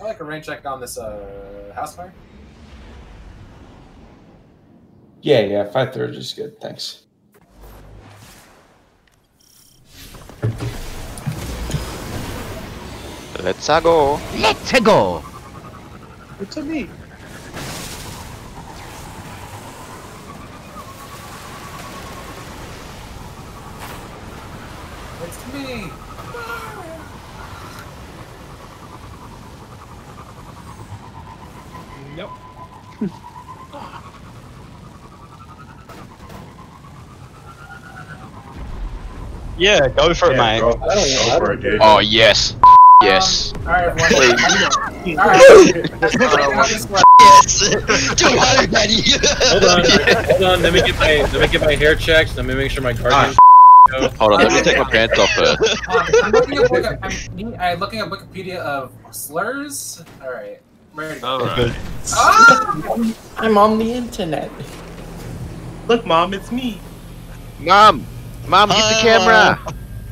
I like a rain check on this uh house fire. Yeah, yeah, five thirds is good. Thanks. Let's go. Let's go. It's a me. It's me. Yeah, go for it, Yeah, mate. go, go for it, dude. Oh yes. Yes. Um, all right, everyone. Please. All right. Uh, this one- Yes. 200, Daddy. Hold on, hold on. Let me get my let me get my hair checked. Let me make sure my guardian. go. Hold on, let me take my pants off first. Um, I'm looking at I'm, I'm looking at Wikipedia of slurs. All right, ready. Alright. Ah! I'm on the internet. Look, mom, it's me. Mom! Mom, get the camera!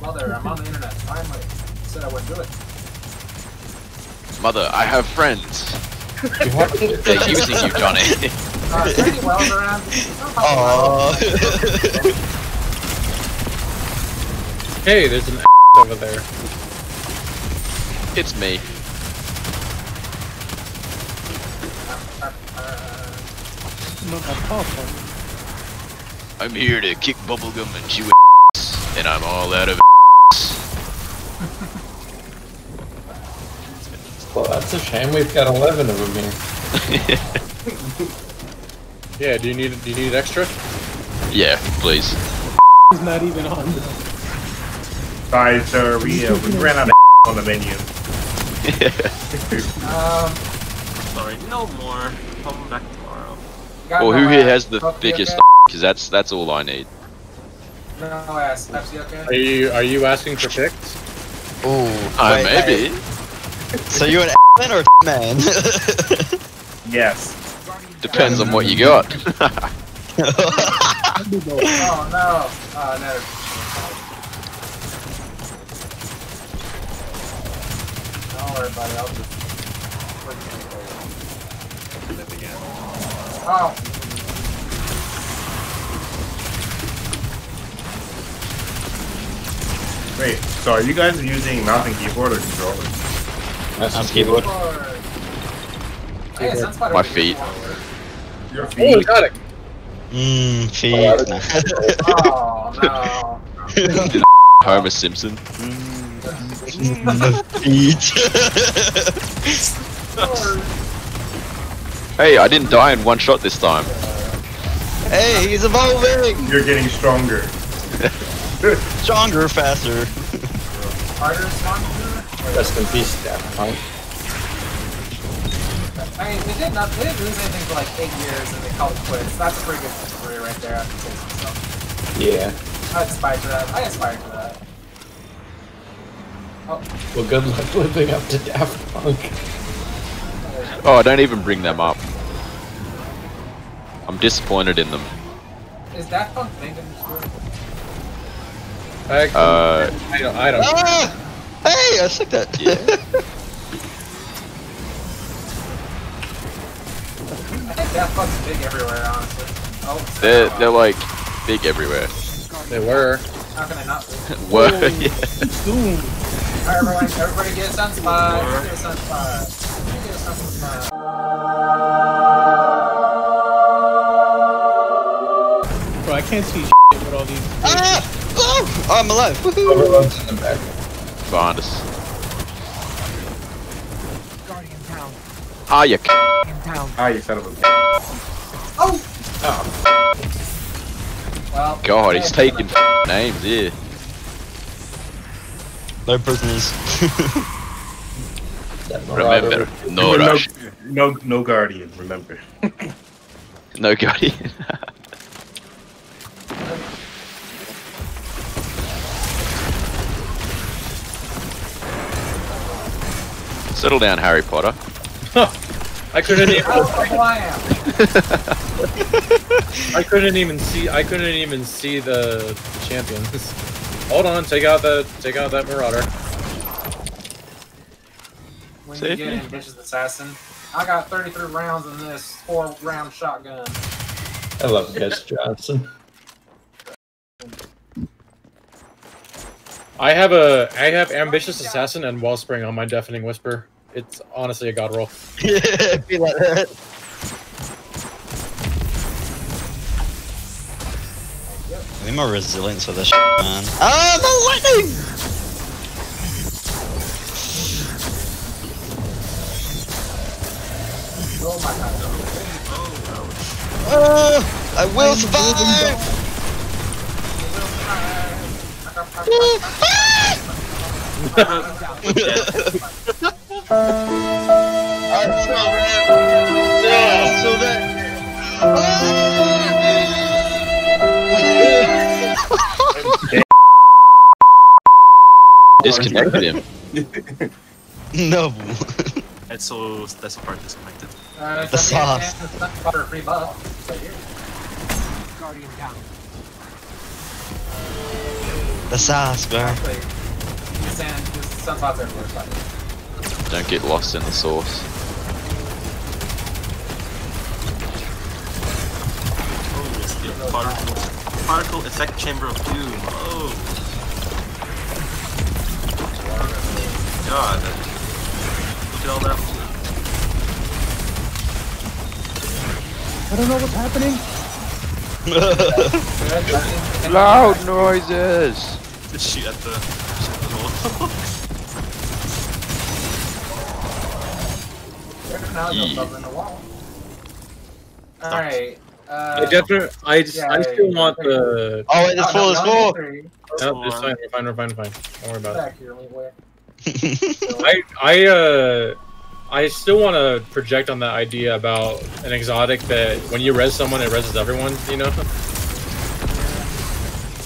Mother, I'm on the internet. Finally, said I wouldn't do it. Mother, I have friends. They're using you, Johnny. Uh, is there any around? It's. Aww. Hey, there's an over there. it's me. Uh, uh, uh, I'm here to kick bubblegum and chew ass, and I'm all out of Well, that's a shame. We've got 11 of them here. Yeah, do you need do you need extra? Yeah, please. He's not even on. Sorry, sir. We uh, we ran out of on the menu. Um, Sorry, no more. Come back tomorrow. got well, who here has the Pepsi thickest? Okay? Because that's that's all I need. No ass. Pepsi okay? Are you are you asking for pics? Ooh. Uh, wait, maybe. wait. So you an man or a man? Yes. Depends on what you got. Oh no. Oh no. Don't worry about it. I'll just. Oh. Wait. So are you guys using mouse and keyboard or controller? That's I'm a keyboard. Hey, My feet. forward. Your Oh, feet. got it. Mmm, feet. Oh no. Homer Simpson. feet. Hey, I didn't die in one shot this time. hey, he's evolving! You're getting stronger. Stronger, faster. Harder sponsor? Rest in peace, Daft Punk. I mean, they did not. They didn't lose anything for like eight years, and they called it quits. That's a pretty good career right there. After chasing stuff. Yeah. I aspire to that. I aspire to that. Oh. Well, good luck living up to Daft Punk. Oh, don't even bring them up. I'm disappointed in them. Is Daft Punk thinking this I, Uh, I don't. I don't. Ah! Hey, I took that. Yeah. I think big everywhere, honestly. Oh, they're they're like big everywhere. They were. How can I not be? Were yeah. Alright, everyone, everybody get a sunspot. Get a sunspot. Get a sunspot. Bro, I can't see shit with all these. Ah! Oh! I'm alive. Woohoo! Overload's in the back. behind us. Ah, you. c- Ah, you son of a. Oh! Oh, Well. God, he's taking f- names. Yeah. No prisoners. Remember, no no, rush, no, no guardian. Remember. no guardian. Settle down, Harry Potter. I couldn't even. I couldn't even see. I couldn't even see the, the champions. Hold on. Take out the. Take out that marauder. when Save you me. get ambitious assassin. I got 33 rounds in this four round shotgun. I love Gus Johnson. I have a I have ambitious assassin and wellspring on my deafening whisper. It's honestly a god roll. yeah, be like that. I need more resilience for this shit, man. Ah, the lightning! Oh my god. Ah, I will survive! I'm so bad. Yeah, so bad. Disconnected him. no. That's so that's the part disconnected. Uh, The sauce. Butter free buff. So here. the sauce, bro. Actually, sand, this sunspots everywhere. So I did. Don't get lost in the sauce. Oh, particle particle effect chamber of doom. Oh. God. Look at all that. Good, nothing- Loud noises! Just shoot at the. now Yeah. no in the wall. Alright. I Uh, definitely I just yeah, I still yeah, want the Oh, wait, there's oh, four, no, there's no, four! three. no, it's fine, we're fine, we're fine, we're fine. Don't worry about it. Here, leeway. I I uh I still want to project on that idea about an exotic that when you res someone, it reses everyone. You know.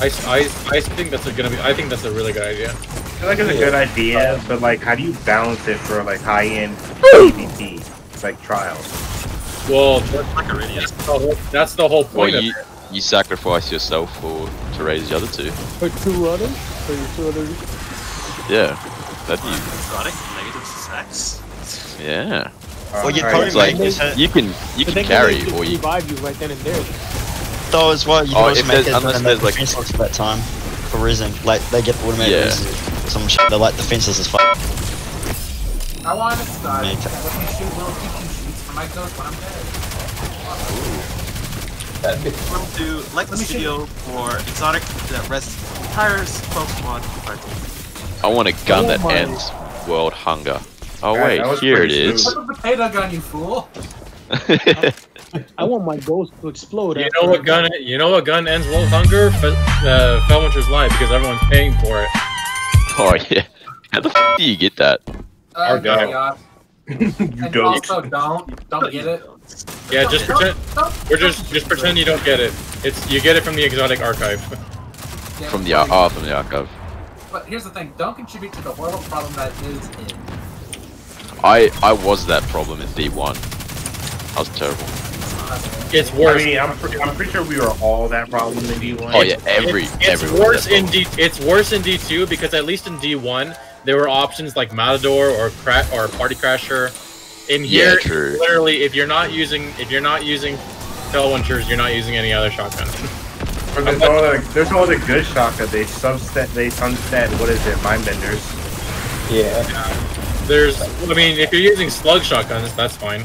I, I, I think that's gonna be. I think that's a really good idea. I feel like it's a good idea, uh, but like, how do you balance it for like high-end PvP, like trials? Well, like a radius. that's the whole, that's the whole Well, point of you you sacrifice yourself for to raise the other two. For two others? For your two others? Yeah, that'd be Exotic negative sex. yeah. Well, you'd Alright, like make you can you can carry they or you revive you right then and there. though, as well, you Oh, can also make there's- it so unless then there's, like- defense locks for that time. For rising. Like, they get automatic Yeah. res. Some shit, they're like defenses as fuck. I want to start. Make- Let me shoot little PQ shoots for my ghost when I'm dead. That'd be We'll like the Let me shoot. for exotic that rests entire Pokemon party. I want a gun Oh that my- ends world hunger. Oh Yeah, wait, here it pretty is. Put the potato gun, you fool. I want my ghost to explode. You know what gun? You know what gun ends world hunger? Fe- uh, Felwinter's Lie because everyone's paying for it. oh yeah. How the f- do you get that? Uh, Our guy. you And don't. also, don't don't get it. Yeah, just pretend. We're just just pretend you don't get it. It's you get it from the exotic archive. Yeah, From the before ar- you- oh, from the archive. But here's the thing: don't contribute to the horrible problem that is in. I I was that problem in D1. I was terrible. It's I worse. mean, I'm, pre- I'm pretty sure we were all that problem in D1. Oh yeah, every It's, it's everyone. worse in D. It's worse in D two because at least in D one there were options like Matador or cra- or Party Crasher. In Yeah, here, true. literally, if you're not using if you're not using Felwinter's, you're not using any other shotgun. There's all the there's all the good shotgun. They sunset they sunset what is it? Mindbenders. yeah. There's, I mean, if you're using slug shotguns, that's fine.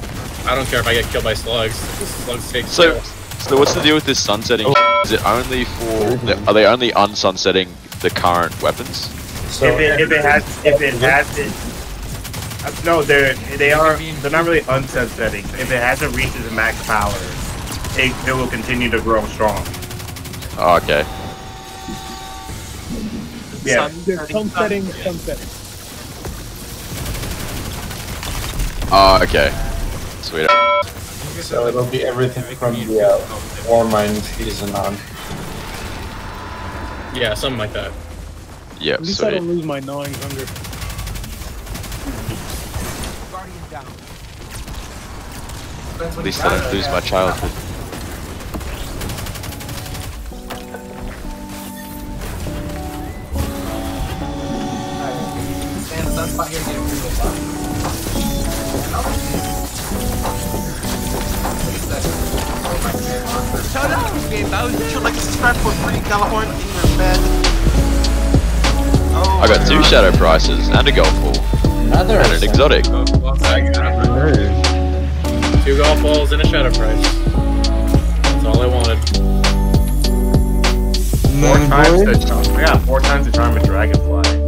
I don't care if I get killed by slugs. Slugs take So, kills. so what's the deal with this sunsetting? Oh. Is it only for? Are they only unsunsetting the current weapons? So if it if it has if it has it. No, they're they are they're not really unsunsetting. If it hasn't reached its max power, it, it will continue to grow strong. Oh, okay. Yeah. There's sunsetting, sunsetting. Oh, okay. Sweet. so it'll be everything from the uh, Warmind season on. Yeah, something like that. Yeah, At least I don't lose my gnawing hunger. Depends At least I don't lose my childhood. Oh, you should like subscribe for free, Gjallarhorn, in your bed. Oh, I got two God. shadow prices and a golf ball Another and an exotic. Two golf balls and a shadow price. That's all I wanted. Four mm-hmm. times the charm. I got four times the charm of dragonfly.